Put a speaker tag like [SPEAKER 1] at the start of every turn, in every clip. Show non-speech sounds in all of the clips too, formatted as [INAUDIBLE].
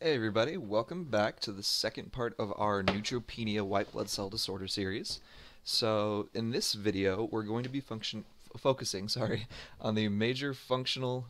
[SPEAKER 1] Hey everybody, welcome back to the second part of our neutropenia white blood cell disorder series. So in this video, we're going to be function focusing, [LAUGHS] sorry, on the major functional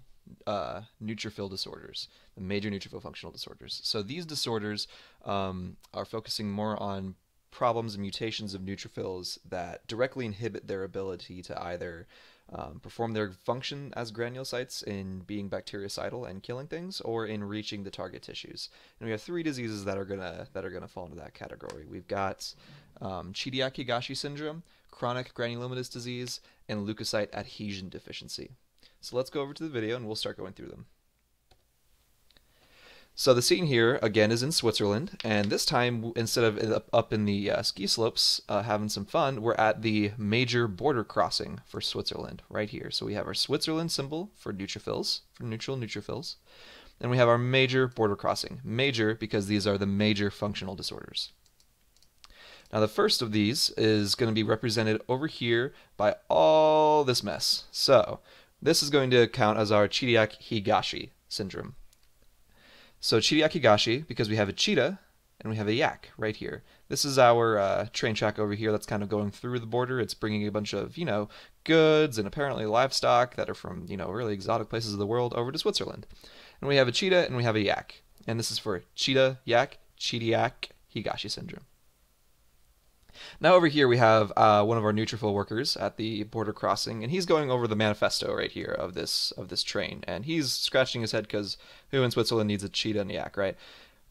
[SPEAKER 1] uh, neutrophil disorders, the major neutrophil functional disorders. So these disorders um, are focusing more on problems and mutations of neutrophils that directly inhibit their ability to either um, perform their function as granulocytes in being bactericidal and killing things, or in reaching the target tissues. And we have three diseases that are gonna that are gonna fall into that category. We've got um, Chediak-Higashi syndrome, chronic granulomatous disease, and leukocyte adhesion deficiency. So let's go over to the video and we'll start going through them. So the scene here again is in Switzerland, and this time instead of up in the uh, ski slopes uh, having some fun, we're at the major border crossing for Switzerland right here. So we have our Switzerland symbol for neutrophils, for neutral neutrophils, and we have our major border crossing. Major because these are the major functional disorders. Now the first of these is going to be represented over here by all this mess. So this is going to count as our Chediak-Higashi syndrome. So Chediak-Higashi, because we have a cheetah and we have a yak right here. This is our uh, train track over here that's kind of going through the border. It's bringing a bunch of, you know, goods and apparently livestock that are from, you know, really exotic places of the world over to Switzerland. And we have a cheetah and we have a yak. And this is for cheetah, yak, Chediak, Higashi syndrome. Now over here we have uh, one of our neutrophil workers at the border crossing, and he's going over the manifesto right here of this of this train, and he's scratching his head because who in Switzerland needs a cheetah and yak, right?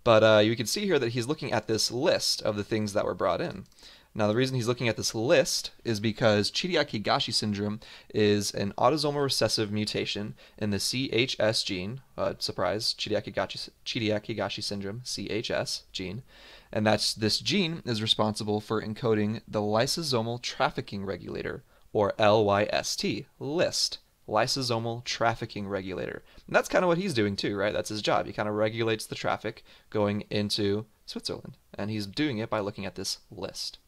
[SPEAKER 1] But uh, you can see here that he's looking at this list of the things that were brought in. Now, the reason he's looking at this list is because Chediak-Higashi syndrome is an autosomal recessive mutation in the CHS gene. Uh, surprise, Chediak-Higashi syndrome, CHS gene. And that's this gene is responsible for encoding the lysosomal trafficking regulator, or LYST, LIST, lysosomal trafficking regulator. And that's kind of what he's doing too, right? That's his job. He kind of regulates the traffic going into Switzerland. And he's doing it by looking at this list.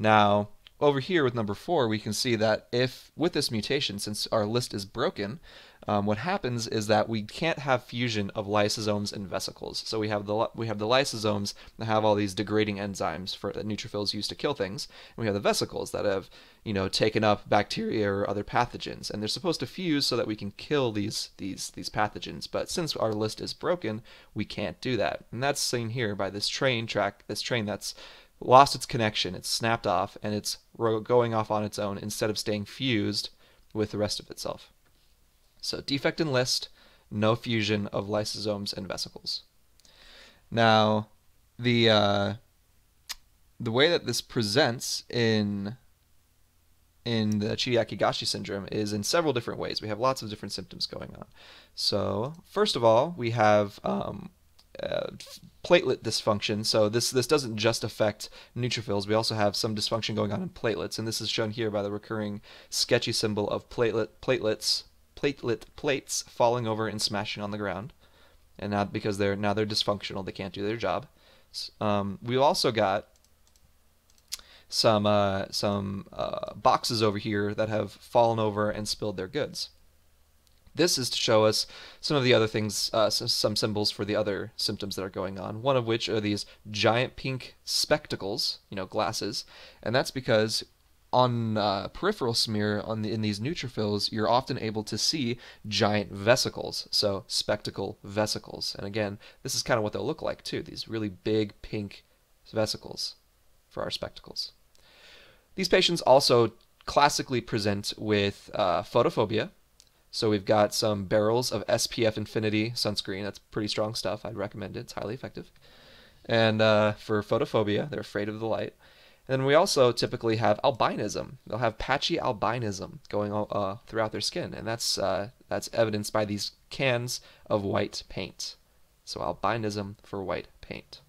[SPEAKER 1] Now, over here with number four, we can see that if with this mutation, since our list is broken, um, what happens is that we can't have fusion of lysosomes and vesicles. So we have the we have the lysosomes that have all these degrading enzymes for that neutrophils use to kill things, and we have the vesicles that have you know taken up bacteria or other pathogens, and they're supposed to fuse so that we can kill these these these pathogens. But since our list is broken, we can't do that, and that's seen here by this train track, this train that's lost its connection, it's snapped off, and it's going off on its own instead of staying fused with the rest of itself. So defect in list, no fusion of lysosomes and vesicles. Now, the uh, the way that this presents in in the Chediak-Higashi syndrome is in several different ways. We have lots of different symptoms going on. So first of all, we have um, uh, platelet dysfunction. So this this doesn't just affect neutrophils. We also have some dysfunction going on in platelets, and this is shown here by the recurring sketchy symbol of platelet platelets platelet plates falling over and smashing on the ground, and now because they're now they're dysfunctional, they can't do their job. Um, we also got some uh, some uh, boxes over here that have fallen over and spilled their goods. This is to show us some of the other things, uh, some symbols for the other symptoms that are going on. One of which are these giant pink spectacles, you know, glasses, and that's because on uh, peripheral smear on the, in these neutrophils, you're often able to see giant vesicles, so spectacle vesicles. And again, this is kind of what they'll look like too, these really big pink vesicles for our spectacles. These patients also classically present with uh, photophobia. So we've got some barrels of SPF Infinity sunscreen. That's pretty strong stuff. I'd recommend it. It's highly effective. And uh, for photophobia, they're afraid of the light. And then we also typically have albinism. They'll have patchy albinism going uh, throughout their skin, and that's uh, that's evidenced by these cans of white paint. So albinism for white paint.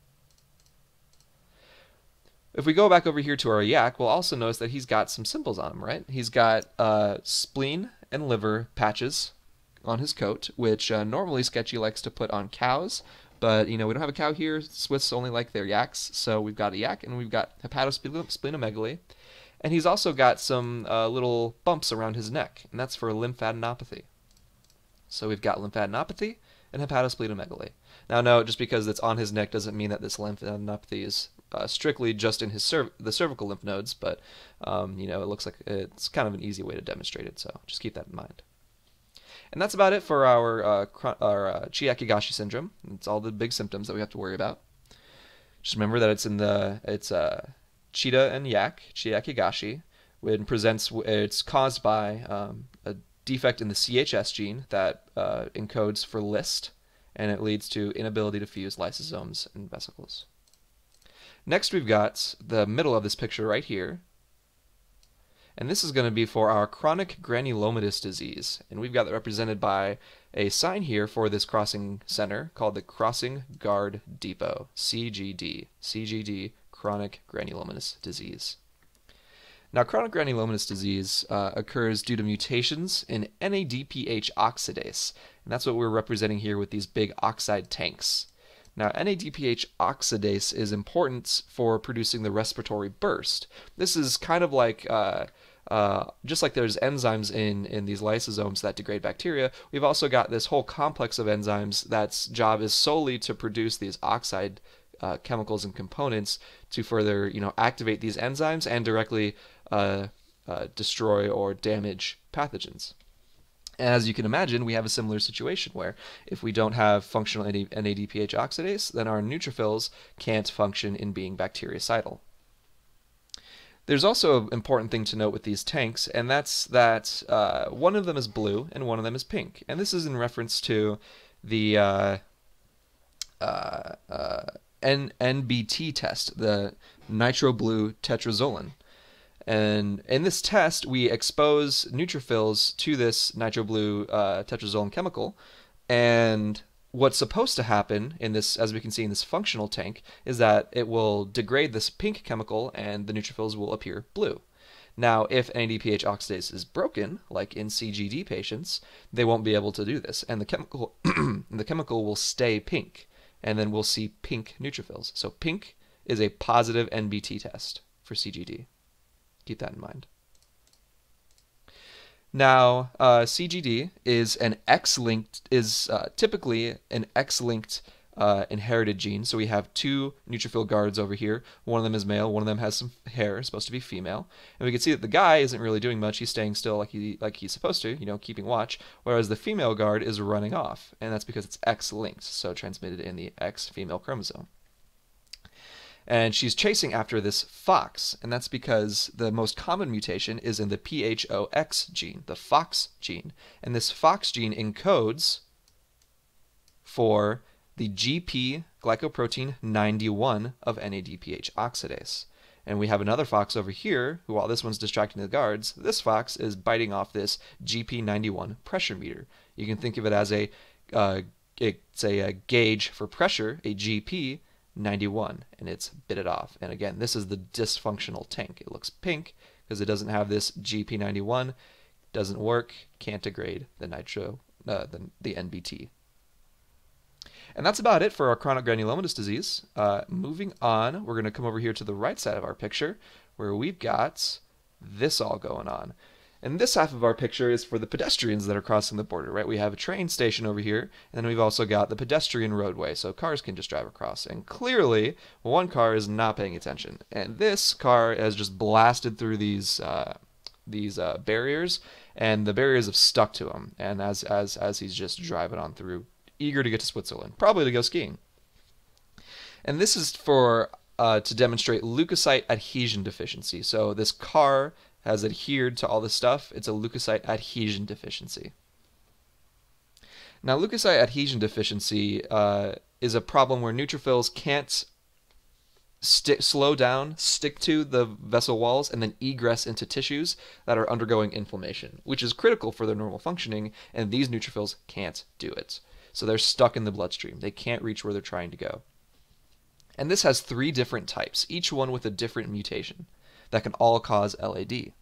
[SPEAKER 1] If we go back over here to our yak, we'll also notice that he's got some symbols on him, right? He's got uh, spleen and liver patches on his coat, which uh, normally Sketchy likes to put on cows, but you know, we don't have a cow here. Swiss only like their yaks, so we've got a yak and we've got hepatosplenomegaly. And he's also got some uh, little bumps around his neck, and that's for lymphadenopathy. So we've got lymphadenopathy and hepatosplenomegaly. Now, no, just because it's on his neck doesn't mean that this lymphadenopathy is uh, strictly just in his cerv- the cervical lymph nodes, but um, you know it looks like it's kind of an easy way to demonstrate it. So just keep that in mind. And that's about it for our uh, our uh, syndrome. It's all the big symptoms that we have to worry about. Just remember that it's in the it's uh, cheetah and yak Chediak-Higashi. When presents, it's caused by um, a defect in the CHS gene that uh, encodes for list, and it leads to inability to fuse lysosomes and vesicles. Next, we've got the middle of this picture right here. And this is going to be for our chronic granulomatous disease. And we've got that represented by a sign here for this crossing center called the Crossing Guard Depot, CGD. CGD, chronic granulomatous disease. Now, chronic granulomatous disease uh, occurs due to mutations in NADPH oxidase, and that's what we're representing here with these big oxide tanks. Now, NADPH oxidase is important for producing the respiratory burst. This is kind of like uh, uh, just like there's enzymes in, in these lysosomes that degrade bacteria, we've also got this whole complex of enzymes that's job is solely to produce these oxide uh, chemicals and components to further, you know, activate these enzymes and directly uh, uh destroy or damage pathogens. As you can imagine, we have a similar situation where if we don't have functional NADPH oxidase, then our neutrophils can't function in being bactericidal. There's also an important thing to note with these tanks, and that's that uh, one of them is blue and one of them is pink. And this is in reference to the uh, uh, uh NBT test, the nitro blue tetrazolium. And in this test, we expose neutrophils to this nitroblue uh, chemical, and what's supposed to happen in this, as we can see in this functional tank, is that it will degrade this pink chemical and the neutrophils will appear blue. Now, if NADPH oxidase is broken, like in CGD patients, they won't be able to do this, and the chemical [CLEARS THROAT] the chemical will stay pink, and then we'll see pink neutrophils. So pink is a positive NBT test for CGD. Keep that in mind. Now, uh, CGD is an X-linked is uh, typically an X-linked uh, inherited gene. So we have two neutrophil guards over here. One of them is male. One of them has some hair, supposed to be female. And we can see that the guy isn't really doing much. He's staying still like he like he's supposed to, you know, keeping watch. Whereas the female guard is running off, and that's because it's X-linked, so transmitted in the X female chromosome and she's chasing after this fox, and that's because the most common mutation is in the PHOX gene, the FOX gene, and this FOX gene encodes for the GP glycoprotein 91 of NADPH oxidase. And we have another fox over here, who while this one's distracting the guards, this fox is biting off this GP91 pressure meter. You can think of it as a uh, it's a, a gauge for pressure, a GP, 91 and it's bit it off. And again, this is the dysfunctional tank. It looks pink because it doesn't have this GP91, doesn't work, can't degrade the nitro, uh, the, the NBT. And that's about it for our chronic granulomatous disease. Uh, moving on, we're going to come over here to the right side of our picture where we've got this all going on. And this half of our picture is for the pedestrians that are crossing the border, right? We have a train station over here, and then we've also got the pedestrian roadway, so cars can just drive across. And clearly, one car is not paying attention, and this car has just blasted through these uh, these uh, barriers, and the barriers have stuck to him. And as as as he's just driving on through, eager to get to Switzerland, probably to go skiing. And this is for uh, to demonstrate leukocyte adhesion deficiency. So this car has adhered to all this stuff, it's a leukocyte adhesion deficiency. Now, leukocyte adhesion deficiency uh, is a problem where neutrophils can't slow down, stick to the vessel walls, and then egress into tissues that are undergoing inflammation, which is critical for their normal functioning, and these neutrophils can't do it. So they're stuck in the bloodstream. They can't reach where they're trying to go. And this has three different types, each one with a different mutation that can all cause LAD.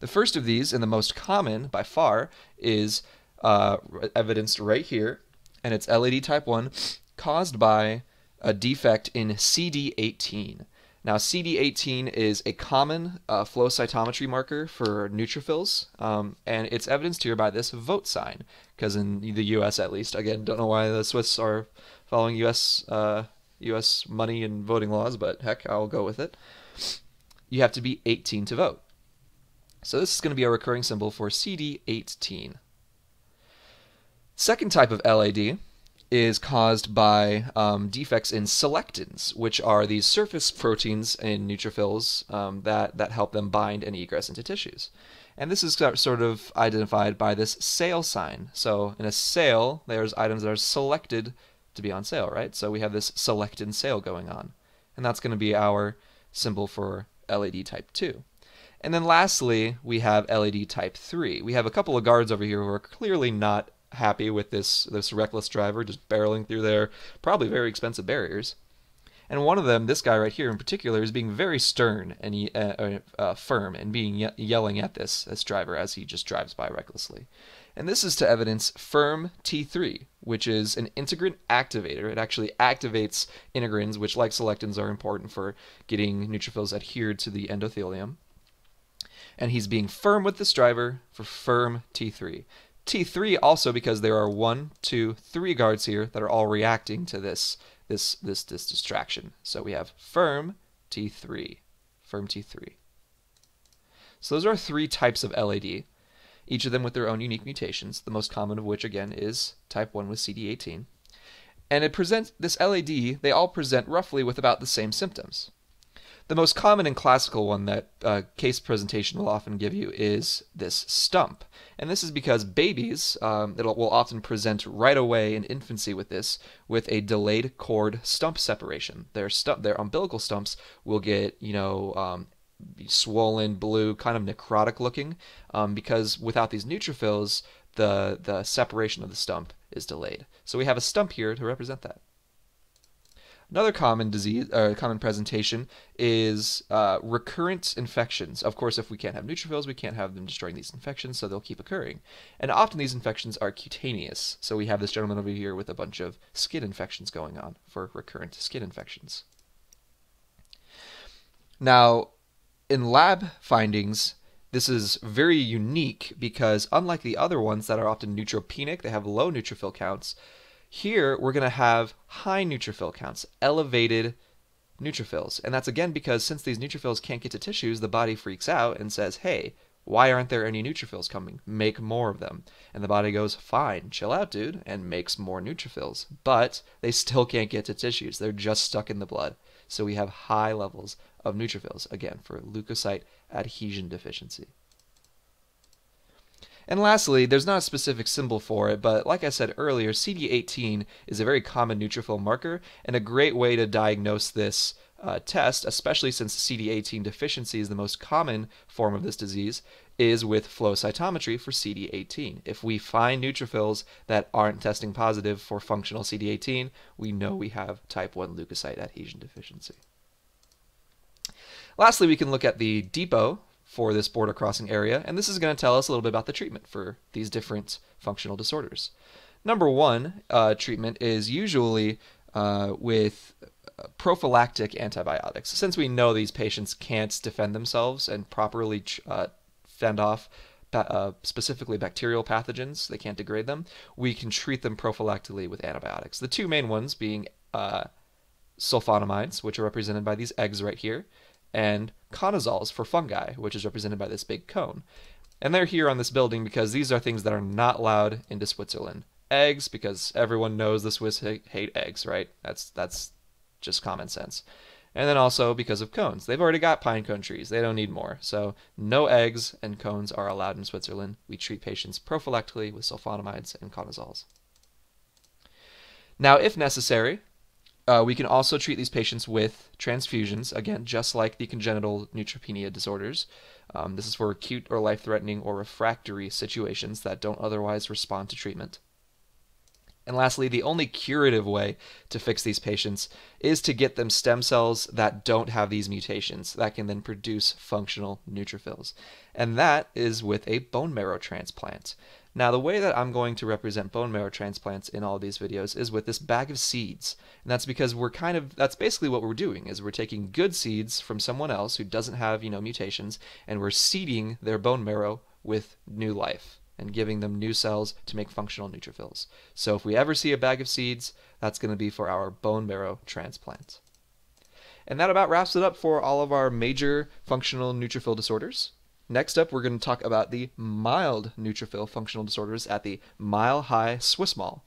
[SPEAKER 1] The first of these, and the most common by far, is uh, evidenced right here, and it's LAD type 1 caused by a defect in CD18. Now, CD18 is a common uh, flow cytometry marker for neutrophils, um, and it's evidenced here by this vote sign, because in the U.S. at least, again, don't know why the Swiss are following U.S. Uh, U.S. money and voting laws, but heck, I'll go with it. You have to be 18 to vote. So this is going to be a recurring symbol for CD18. Second type of LAD is caused by um, defects in selectins, which are these surface proteins in neutrophils um, that, that help them bind and egress into tissues. And this is sort of identified by this sale sign. So in a sale, there's items that are selected to be on sale, right? So we have this selectin sale going on. And that's going to be our symbol for LAD type 2. And then lastly, we have LED type 3. We have a couple of guards over here who are clearly not happy with this this reckless driver just barreling through their probably very expensive barriers. And one of them, this guy right here in particular, is being very stern and uh, uh, uh, firm and being ye- yelling at this this driver as he just drives by recklessly. And this is to evidence firm T3, which is an integrin activator. It actually activates integrins, which, like selectins, are important for getting neutrophils adhered to the endothelium. And he's being firm with this driver for firm T3. T3 also because there are one, two, three guards here that are all reacting to this this this this distraction. So we have firm T3, firm T3. So those are three types of LAD, each of them with their own unique mutations, the most common of which again is type 1 with CD18. And it presents this LAD, they all present roughly with about the same symptoms. The most common and classical one that uh, case presentation will often give you is this stump. And this is because babies um, will often present right away in infancy with this, with a delayed cord stump separation. Their stump, their umbilical stumps will get, you know, um, swollen, blue, kind of necrotic looking, um, because without these neutrophils, the the separation of the stump is delayed. So we have a stump here to represent that. Another common disease, or common presentation, is uh, recurrent infections. Of course, if we can't have neutrophils, we can't have them destroying these infections, so they'll keep occurring. And often these infections are cutaneous. So we have this gentleman over here with a bunch of skin infections going on for recurrent skin infections. Now, in lab findings, this is very unique because unlike the other ones that are often neutropenic, they have low neutrophil counts, here, we're going to have high neutrophil counts, elevated neutrophils. And that's again because since these neutrophils can't get to tissues, the body freaks out and says, hey, why aren't there any neutrophils coming? Make more of them. And the body goes, fine, chill out, dude, and makes more neutrophils. But they still can't get to tissues. They're just stuck in the blood. So we have high levels of neutrophils, again, for leukocyte adhesion deficiency. And lastly, there's not a specific symbol for it, but like I said earlier, CD18 is a very common neutrophil marker and a great way to diagnose this uh, test, especially since CD18 deficiency is the most common form of this disease, is with flow cytometry for CD18. If we find neutrophils that aren't testing positive for functional CD18, we know we have type 1 leukocyte adhesion deficiency. Lastly, we can look at the depot for this border crossing area, and this is going to tell us a little bit about the treatment for these different functional disorders. Number one uh, treatment is usually uh, with uh, prophylactic antibiotics. Since we know these patients can't defend themselves and properly uh, fend off uh, specifically bacterial pathogens, they can't degrade them, we can treat them prophylactically with antibiotics. The two main ones being uh, sulfonamides, which are represented by these eggs right here, and conazoles for fungi, which is represented by this big cone. And they're here on this building because these are things that are not allowed into Switzerland. Eggs, because everyone knows the Swiss hate eggs, right? That's that's just common sense. And then also because of cones. They've already got pine cone trees. They don't need more. So no eggs and cones are allowed in Switzerland. We treat patients prophylactically with sulfonamides and conazoles. Now, if necessary, uh, we can also treat these patients with transfusions, again, just like the congenital neutropenia disorders. Um, this is for acute or life threatening or refractory situations that don't otherwise respond to treatment. And lastly, the only curative way to fix these patients is to get them stem cells that don't have these mutations that can then produce functional neutrophils. And that is with a bone marrow transplant. Now the way that I'm going to represent bone marrow transplants in all these videos is with this bag of seeds. And that's because we're kind of, that's basically what we're doing, is we're taking good seeds from someone else who doesn't have, you know, mutations, and we're seeding their bone marrow with new life and giving them new cells to make functional neutrophils. So if we ever see a bag of seeds, that's going to be for our bone marrow transplant. And that about wraps it up for all of our major functional neutrophil disorders. Next up, we're going to talk about the mild neutrophil functional disorders at the Mile High Swiss Mall.